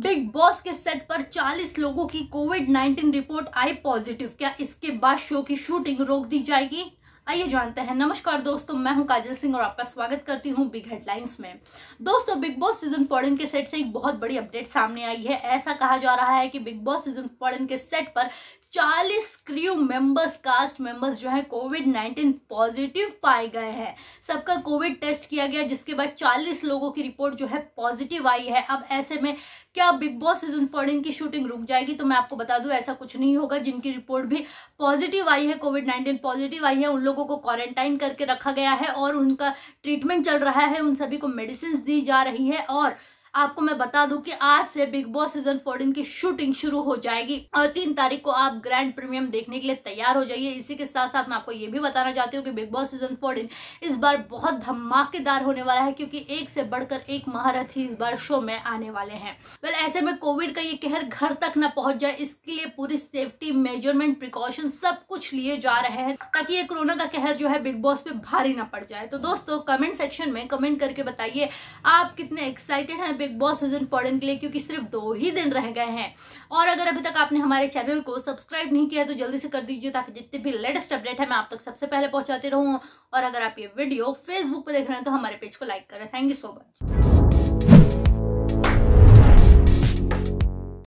Big boss के set पर 40 लोगों की कोविड 19 रिपोर्ट आई पॉजिटिव। क्या इसके बाद शो की शूटिंग रोक दी जाएगी? आइए जानते हैं। नमस्कार दोस्तों, मैं हूँ काजल सिंह और आपका स्वागत करती हूँ बिग हेडलाइंस में। दोस्तों, बिग बॉस सीज़न फोर्टीन के सेट से एक बहुत बड़ी अपडेट सामने आई है। ऐसा कहा जा रहा है कि बिग बॉस सीज़न फोर्टीन के सेट पर 40 क्रू मेंबर्स कास्ट मेंबर्स जो है कोविड 19 पॉजिटिव पाए गए हैं। सबका कोविड टेस्ट किया गया, जिसके बाद 40 लोगों की रिपोर्ट जो है पॉजिटिव आई है। अब ऐसे में क्या बिग बॉस सीज़न फोर्टीन की शूटिंग रुक जाएगी तो मैं आपको बता दूँ, ऐसा कुछ नहीं होगा। जिनकी रिपोर्ट भी पॉजिटिव आई है कोविड नाइन्टीन पॉजिटिव आई है, उन लोगों को क्वारंटाइन करके रखा गया है और उनका ट्रीटमेंट चल रहा है। उन सभी को मेडिसिन दी जा रही है और आपको मैं बता दूँ कि आज से बिग बॉस सीज़न फोर्टीन की शूटिंग शुरू हो जाएगी। और तीन तारीख को आप ग्रैंड प्रीमियम देखने के लिए तैयार हो जाइए। इसी के साथ साथ मैं आपको ये भी बताना चाहती हूँ कि बिग बॉस सीज़न फोर्टीन इस बार बहुत धमाकेदार होने वाला है, क्योंकि एक से बढ़कर एक महारथी इस बार शो में आने वाले हैं। वेल ऐसे में कोविड का ये कहर घर तक न पहुँच जाए, इसके लिए पूरी सेफ्टी मेज़रमेंट प्रिकॉशन सब कुछ लिए जा रहे हैं ताकि ये कोरोना का कहर जो है बिग बॉस पे भारी ना पड़ जाए। तो दोस्तों कमेंट सेक्शन में कमेंट करके बताइए, आप कितने एक्साइटेड हैं बिग बॉस सीज़न फोर्टीन के लिए? क्योंकि सिर्फ़ दो ही दिन रह गए हैं। और अगर अभी तक आपने हमारे चैनल को सब्सक्राइब नहीं किया तो जल्दी से कर दीजिए, ताकि जितने भी लेटेस्ट अपडेट है, मैं आप तक सबसे पहले पहुंचाती रहूँ। और अगर आप ये वीडियो फेसबुक पर देख रहे हैं तो हमारे पेज को लाइक करें। Thank you so much